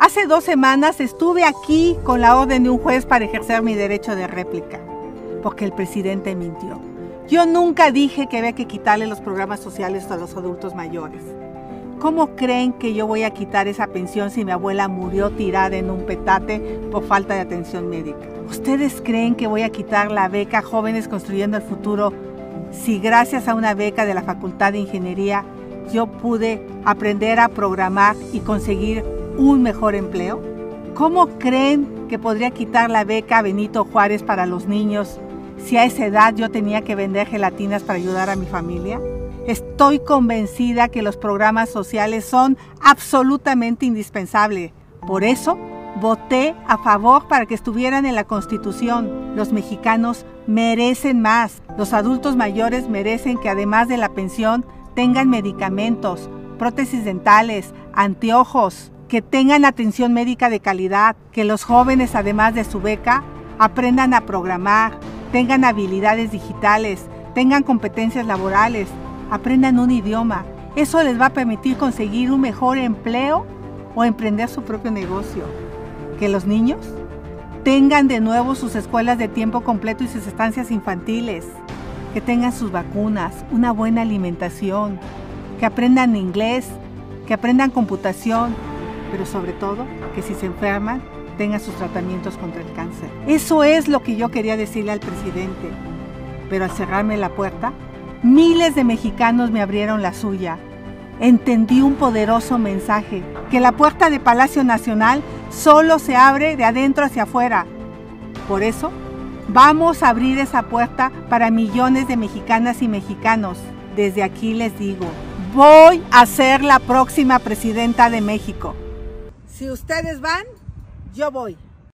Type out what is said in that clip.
Hace dos semanas estuve aquí con la orden de un juez para ejercer mi derecho de réplica, porque el presidente mintió. Yo nunca dije que había que quitarle los programas sociales a los adultos mayores. ¿Cómo creen que yo voy a quitar esa pensión si mi abuela murió tirada en un petate por falta de atención médica? ¿Ustedes creen que voy a quitar la beca Jóvenes Construyendo el Futuro si gracias a una beca de la Facultad de Ingeniería yo pude aprender a programar y conseguir un mejor empleo? ¿Cómo creen que podría quitar la beca Benito Juárez para los niños si a esa edad yo tenía que vender gelatinas para ayudar a mi familia? Estoy convencida que los programas sociales son absolutamente indispensables. Por eso voté a favor para que estuvieran en la Constitución. Los mexicanos merecen más. Los adultos mayores merecen que además de la pensión tengan medicamentos, prótesis dentales, anteojos, que tengan atención médica de calidad, que los jóvenes, además de su beca, aprendan a programar, tengan habilidades digitales, tengan competencias laborales, aprendan un idioma. Eso les va a permitir conseguir un mejor empleo o emprender su propio negocio. Que los niños tengan de nuevo sus escuelas de tiempo completo y sus estancias infantiles. Que tengan sus vacunas, una buena alimentación, que aprendan inglés, que aprendan computación, pero sobre todo que si se enferman tengan sus tratamientos contra el cáncer. Eso es lo que yo quería decirle al presidente, pero al cerrarme la puerta, miles de mexicanos me abrieron la suya. Entendí un poderoso mensaje, que la puerta de Palacio Nacional solo se abre de adentro hacia afuera. Por eso, vamos a abrir esa puerta para millones de mexicanas y mexicanos. Desde aquí les digo, voy a ser la próxima presidenta de México. Si ustedes van, yo voy.